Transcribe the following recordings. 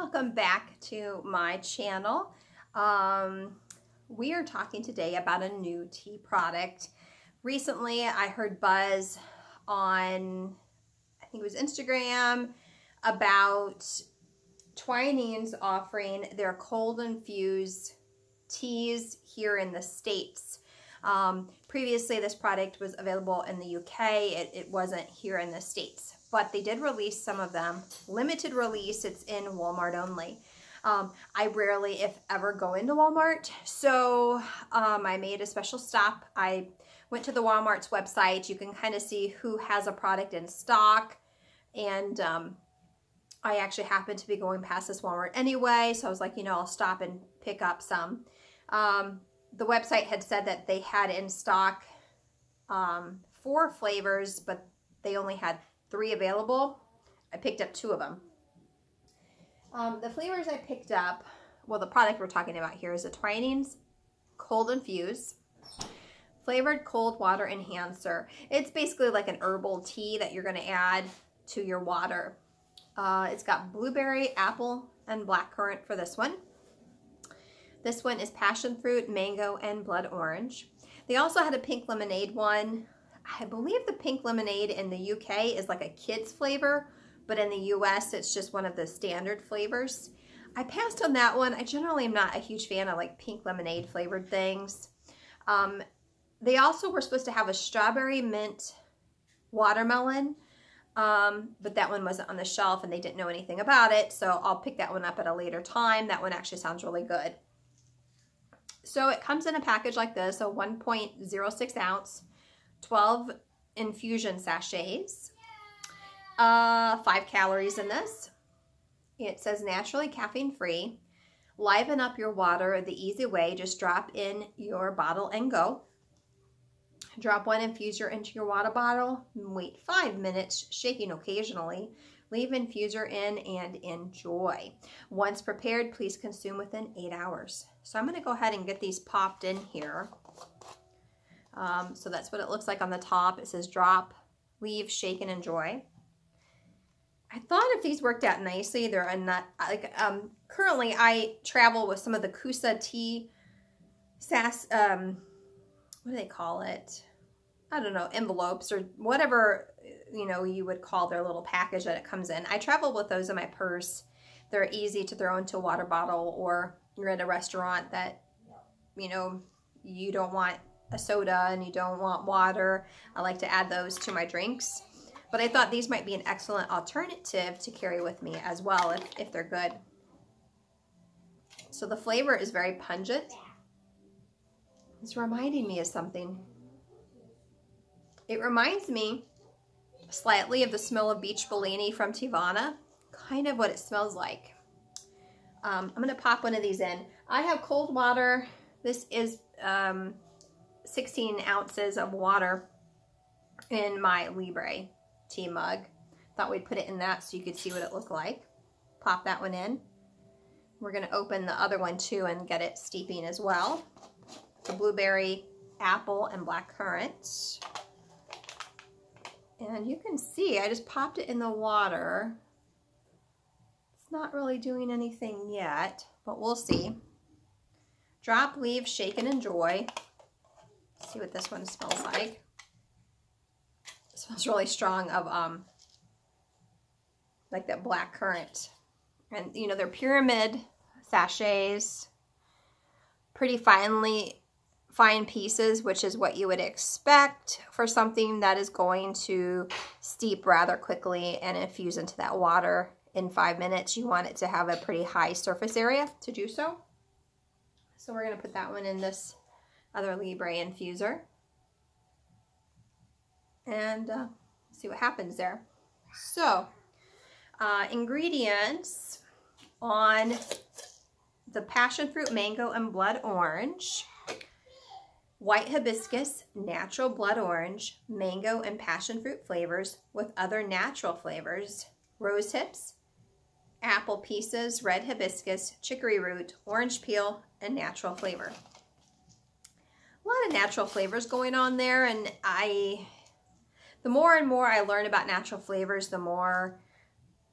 Welcome back to my channel. Um, we are talking today about a new tea product. Recently, I heard buzz on, I think it was Instagram, about Twinings offering their cold infused teas here in the States. Um, previously, this product was available in the UK. It, it wasn't here in the States but they did release some of them. Limited release, it's in Walmart only. Um, I rarely, if ever, go into Walmart, so um, I made a special stop. I went to the Walmart's website. You can kind of see who has a product in stock, and um, I actually happened to be going past this Walmart anyway, so I was like, you know, I'll stop and pick up some. Um, the website had said that they had in stock um, four flavors, but they only had three available. I picked up two of them. Um, the flavors I picked up, well, the product we're talking about here is the Twinings Cold Infuse Flavored Cold Water Enhancer. It's basically like an herbal tea that you're going to add to your water. Uh, it's got blueberry, apple, and blackcurrant for this one. This one is passion fruit, mango, and blood orange. They also had a pink lemonade one. I believe the pink lemonade in the UK is like a kid's flavor, but in the US, it's just one of the standard flavors. I passed on that one. I generally am not a huge fan of like pink lemonade flavored things. Um, they also were supposed to have a strawberry mint watermelon, um, but that one wasn't on the shelf and they didn't know anything about it, so I'll pick that one up at a later time. That one actually sounds really good. So it comes in a package like this, a 1.06 ounce. 12 infusion sachets, uh, five calories in this. It says naturally caffeine free. Liven up your water the easy way. Just drop in your bottle and go. Drop one infuser into your water bottle. Wait five minutes, shaking occasionally. Leave infuser in and enjoy. Once prepared, please consume within eight hours. So I'm going to go ahead and get these popped in here. Um, so that's what it looks like on the top. It says drop, leave, shake, and enjoy. I thought if these worked out nicely, they're a nut. Like um, currently, I travel with some of the Cusa tea sass. Um, what do they call it? I don't know, envelopes or whatever you know you would call their little package that it comes in. I travel with those in my purse. They're easy to throw into a water bottle, or you're at a restaurant that you know you don't want a soda and you don't want water, I like to add those to my drinks. But I thought these might be an excellent alternative to carry with me as well if, if they're good. So the flavor is very pungent. It's reminding me of something. It reminds me slightly of the smell of peach Bellini from Teavana, Kind of what it smells like. Um, I'm going to pop one of these in. I have cold water. This is um, 16 ounces of water in my Libre tea mug. Thought we'd put it in that so you could see what it looked like. Pop that one in. We're going to open the other one too and get it steeping as well. The blueberry, apple, and black currant. And you can see I just popped it in the water. It's not really doing anything yet, but we'll see. Drop, leave, shake, and enjoy see what this one smells like. It smells really strong of um, like that black currant. And, you know, they're pyramid sachets, pretty finely fine pieces, which is what you would expect for something that is going to steep rather quickly and infuse into that water in five minutes. You want it to have a pretty high surface area to do so. So we're going to put that one in this other Libre infuser. And uh, see what happens there. So, uh, ingredients on the passion fruit, mango, and blood orange. White hibiscus, natural blood orange, mango, and passion fruit flavors with other natural flavors. Rose hips, apple pieces, red hibiscus, chicory root, orange peel, and natural flavor a lot of natural flavors going on there and I the more and more I learn about natural flavors the more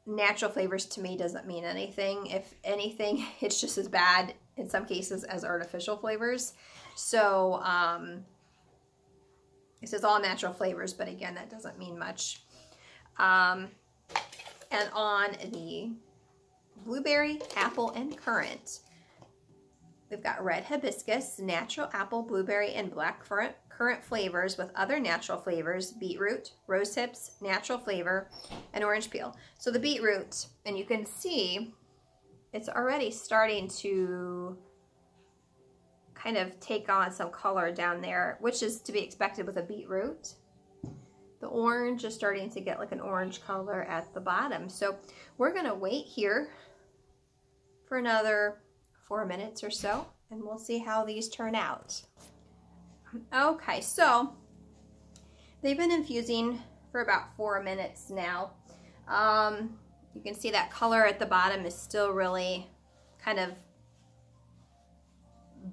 natural flavors to me doesn't mean anything. If anything, it's just as bad in some cases as artificial flavors. So um, it says all natural flavors, but again, that doesn't mean much. Um, and on the blueberry, apple, and currant, we've got red hibiscus, natural apple, blueberry, and black currant, flavors with other natural flavors, beetroot, rose hips, natural flavor, and orange peel. So the beetroot, and you can see it's already starting to kind of take on some color down there, which is to be expected with a beetroot. The orange is starting to get like an orange color at the bottom. So we're gonna wait here for another four minutes or so, and we'll see how these turn out. Okay, so they've been infusing for about four minutes now. Um, you can see that color at the bottom is still really kind of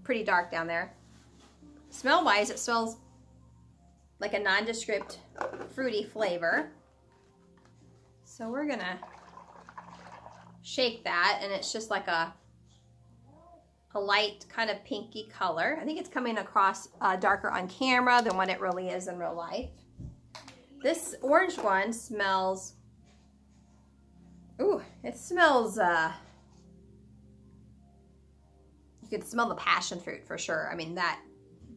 pretty dark down there. Smell-wise, it smells like a nondescript fruity flavor. So we're gonna shake that and it's just like a a light kind of pinky color. I think it's coming across uh, darker on camera than what it really is in real life. This orange one smells, ooh, it smells uh, you can smell the passion fruit for sure. I mean, that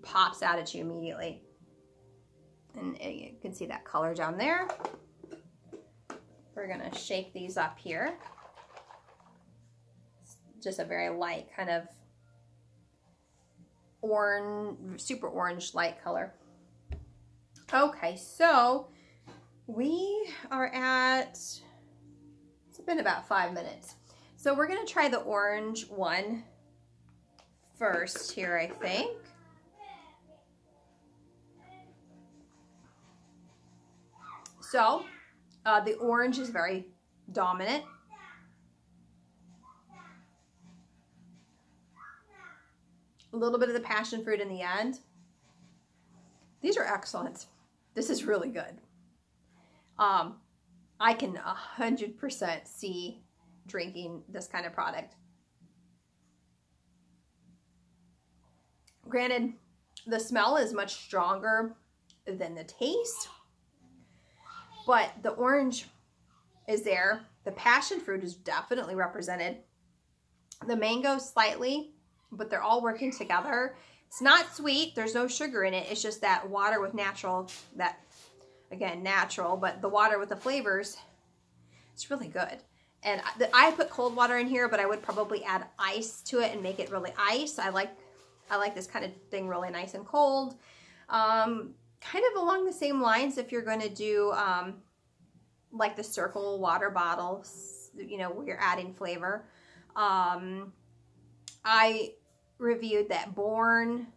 pops out at you immediately. And you can see that color down there. We're gonna shake these up here. Just a very light kind of orange, super orange light color. Okay, so we are at, it's been about five minutes. So we're gonna try the orange one first here, I think. So, uh, the orange is very dominant. A little bit of the passion fruit in the end. These are excellent. This is really good. Um, I can 100% see drinking this kind of product. Granted, the smell is much stronger than the taste, but the orange is there. The passion fruit is definitely represented. The mango slightly, but they're all working together. It's not sweet. There's no sugar in it. It's just that water with natural, that, again, natural, but the water with the flavors, it's really good. And I put cold water in here, but I would probably add ice to it and make it really ice. I like I like this kind of thing really nice and cold. Um, kind of along the same lines if you're going to do um, like the Cirkul water bottles, you know, where you're adding flavor. Um, I reviewed that Born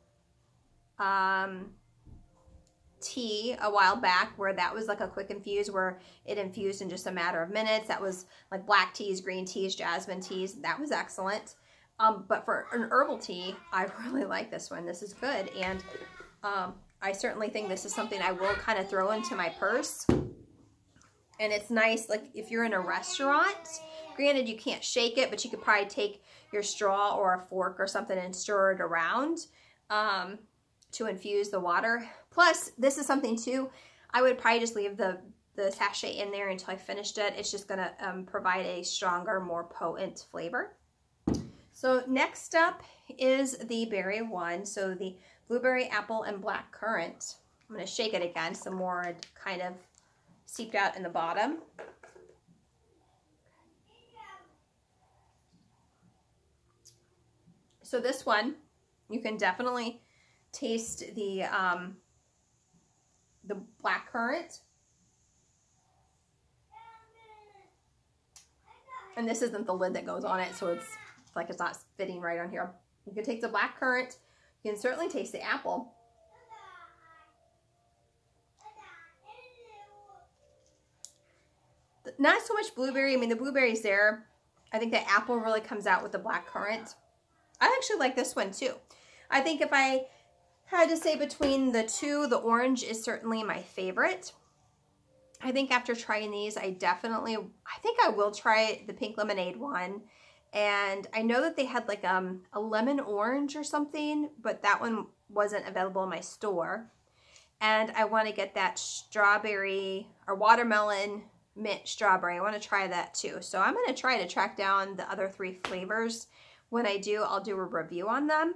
um, tea a while back where that was like a quick infuse where it infused in just a matter of minutes. That was like black teas, green teas, jasmine teas. That was excellent. Um, but for an herbal tea, I really like this one. This is good. And um, I certainly think this is something I will kind of throw into my purse. And it's nice, like if you're in a restaurant, granted you can't shake it, but you could probably take your straw or a fork or something and stir it around um, to infuse the water. Plus, this is something too, I would probably just leave the, the sachet in there until I finished it. It's just gonna um, provide a stronger, more potent flavor. So next up is the berry one. So the blueberry, apple, and black currant. I'm to shake it again some more kind of seeped out in the bottom. So this one, you can definitely taste the um, the black currant. And this isn't the lid that goes on it, so it's like it's not fitting right on here. You can take the black currant. You can certainly taste the apple. Not so much blueberry. I mean, the blueberry's there. I think the apple really comes out with the black currant. I actually like this one too. I think if I had to say between the two, the orange is certainly my favorite. I think after trying these, I definitely, I think I will try the pink lemonade one. And I know that they had like um, a lemon orange or something, but that one wasn't available in my store. And I want to get that strawberry or watermelon mint strawberry. I want to try that too. So I'm going to try to track down the other three flavors. When I do, I'll do a review on them.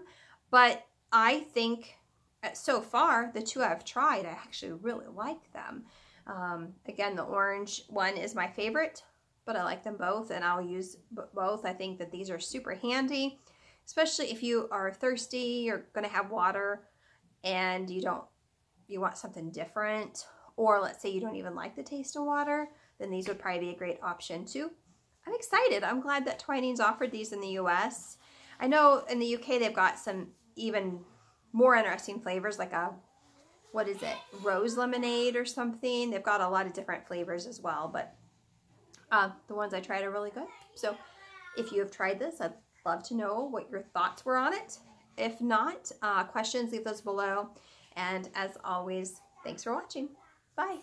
But I think uh, so far, the two I've tried, I actually really like them. Um, again, the orange one is my favorite, but I like them both and I'll use both. I think that these are super handy, especially if you are thirsty, you're going to have water and you don't, you want something different, or let's say you don't even like the taste of water, then these would probably be a great option too. I'm excited. I'm glad that Twinings offered these in the US. I know in the UK they've got some even more interesting flavors like a what is it rose lemonade or something. They've got a lot of different flavors as well but uh, the ones I tried are really good. So if you have tried this I'd love to know what your thoughts were on it. If not uh, questions leave those below. And as always thanks for watching. Bye